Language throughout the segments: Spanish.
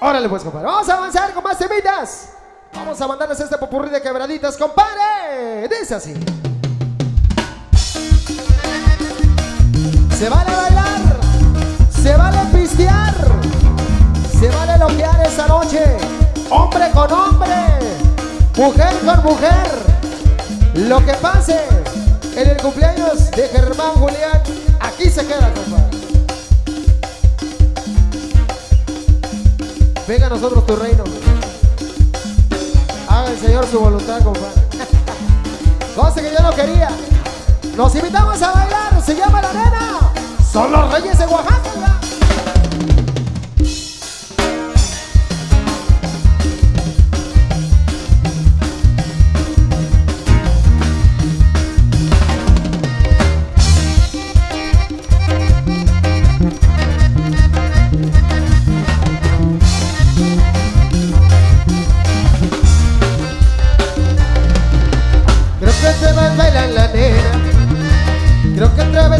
Órale pues, compadre. Vamos a avanzar con más temitas. Vamos a mandarles este popurrí de quebraditas, compadre. Dice así. Se vale bailar, se vale pistear, se vale loquear esa noche. Hombre con hombre, mujer con mujer. Lo que pase en el cumpleaños de Germán Julián, aquí se queda, compadre. Venga a nosotros tu reino. Haga el Señor su voluntad, compadre. Cosa que yo no quería. Nos invitamos a bailar, se llama La Nena. Son los reyes de Oaxaca.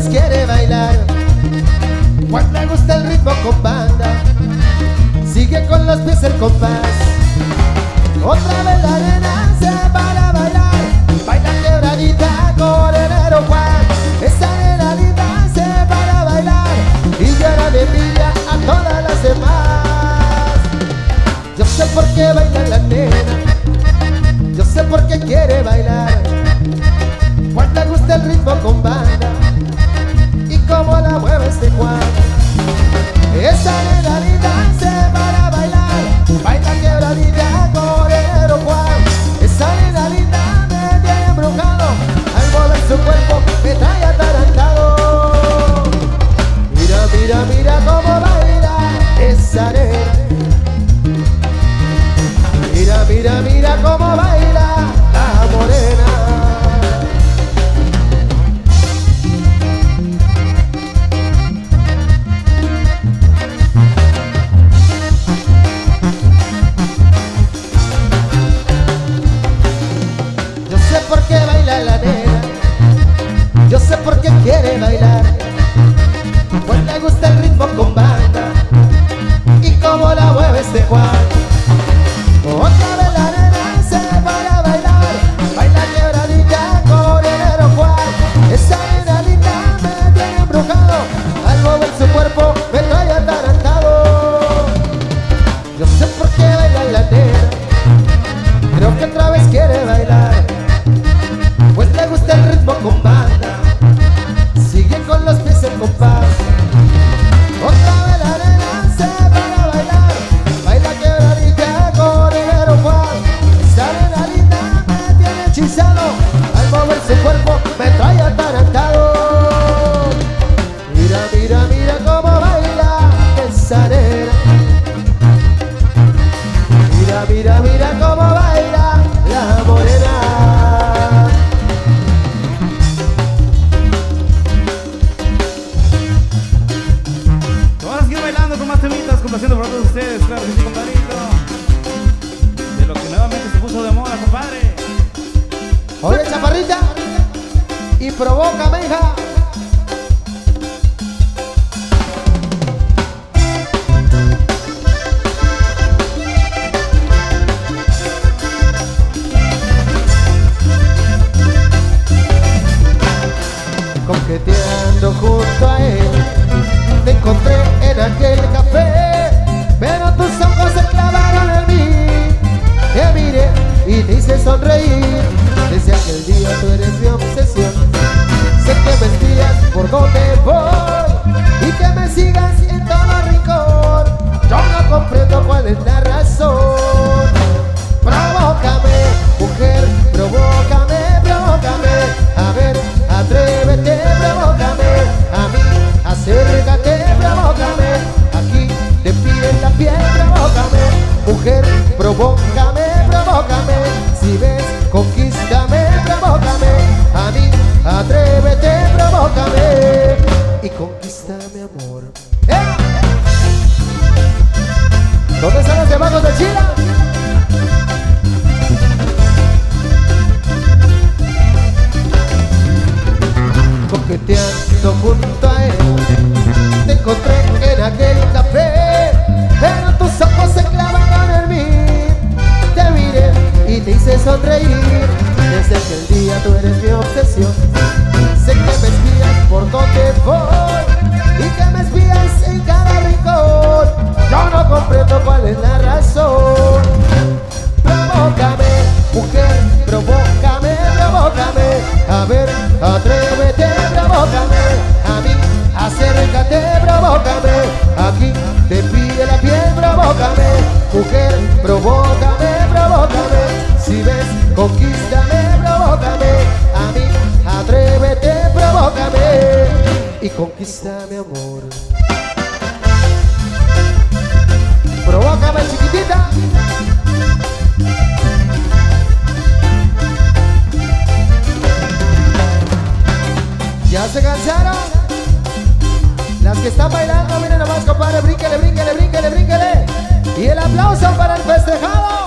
Quiere bailar. Pues le gusta el ritmo con banda. Sigue con los pies el compás. Otra vez la nena se para bailar. Baila quebradita con enero Juan. Esa linda se para bailar. Y llora de envidia a todas las demás. Yo sé por qué baila la nena. Yo sé por qué quiere bailar. Pues le gusta el ritmo con banda. Y cómo la mueve este Juan. Juan. Otra vez la nena se para bailar. Baila quebradita con enero Juan. Esa nena linda me tiene embrujado. Al mover su cuerpo me trae atarantado. Yo sé por qué baila la nena. Creo que otra vez quiere bailar. Pues le gusta el ritmo con banda claro que sí, compadrito. De lo que nuevamente se puso de moda, compadre. Oye, chaparrita Y provoca, hija provócame, provócame. Si ves, conquístame, provócame. A mí, atrévete, provócame. Y conquístame, amor. Provócame, chiquitita. ¿Ya se cansaron? Las que están bailando, miren nomás, compadre, brínquele, brínquele, brínquele, brínquele. Y el aplauso para el festejado.